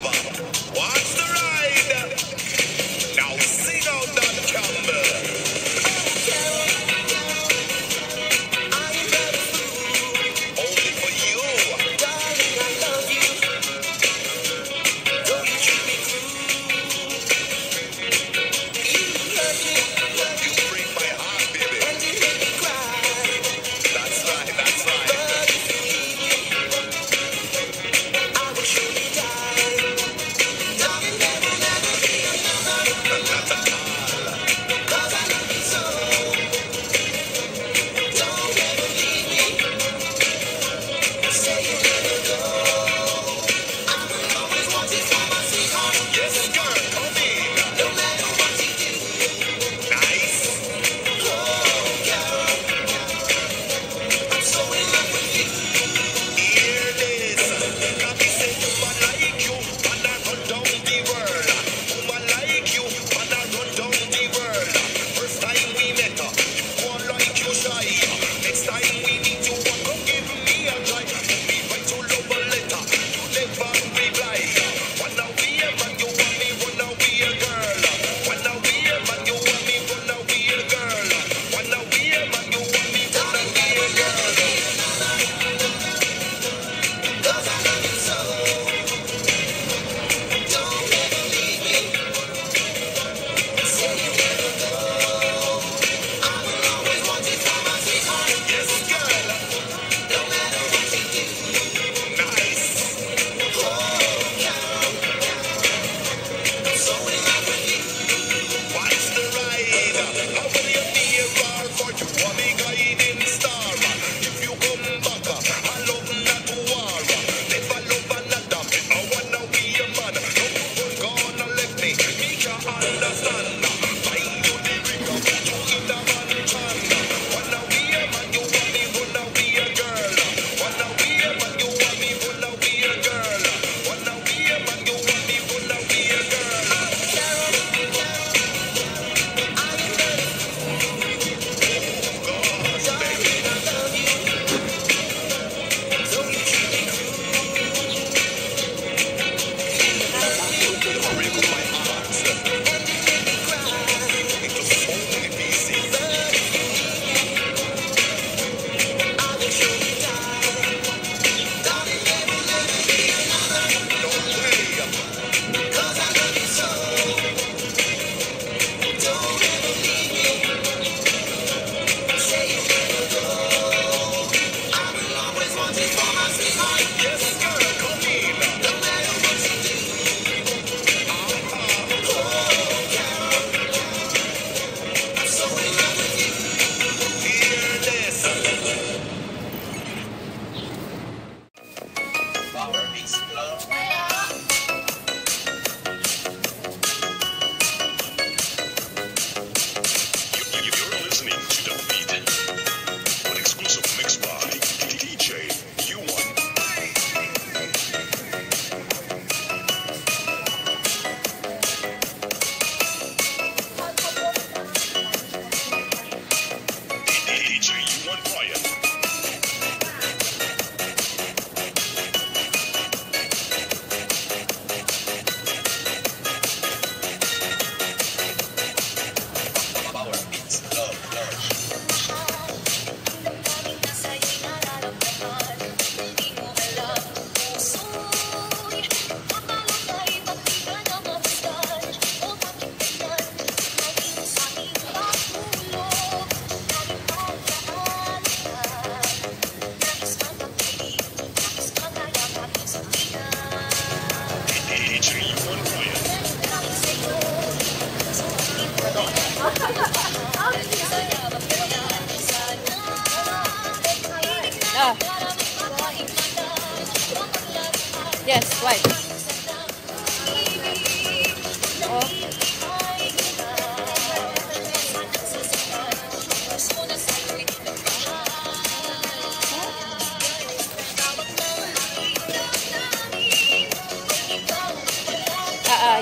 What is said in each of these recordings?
Bye.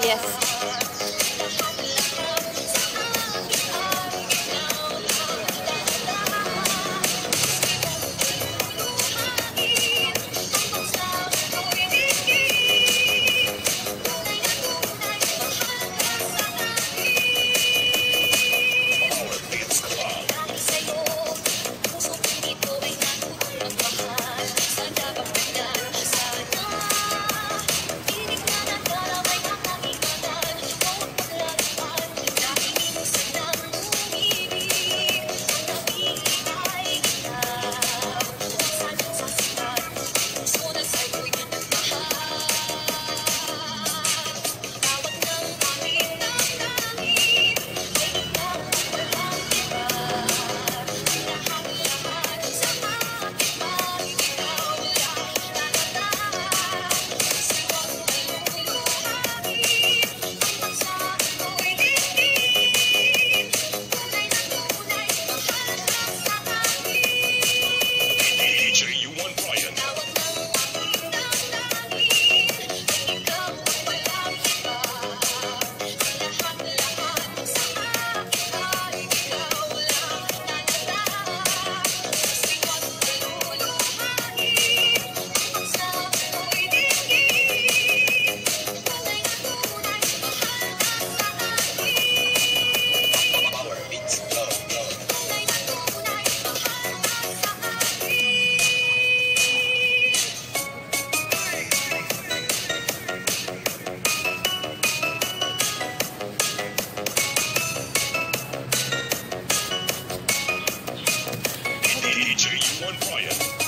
Yes. Brian.